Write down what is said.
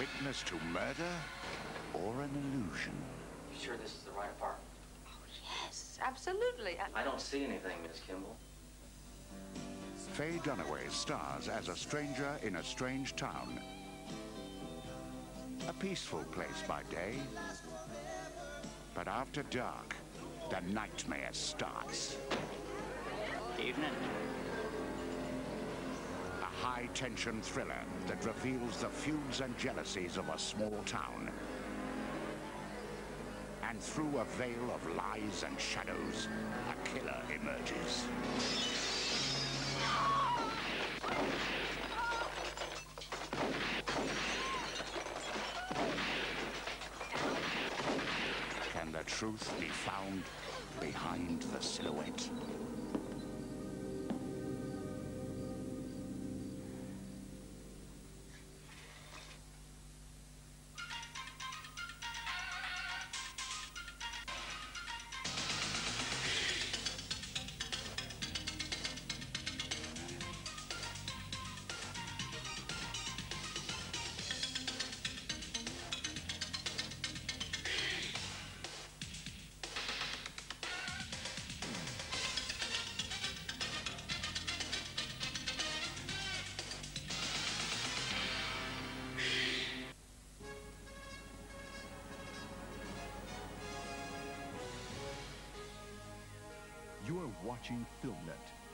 witness to murder or an illusion? You sure this is the right apartment? Oh, yes, absolutely. I- I don't see anything, Miss Kimball. Faye Dunaway stars as a stranger in a strange town. A peaceful place by day. But after dark, the nightmare starts. Evening. High-tension thriller that reveals the feuds and jealousies of a small town. And through a veil of lies and shadows, a killer emerges. Can the truth be found behind the silhouette? Watching FilmNet.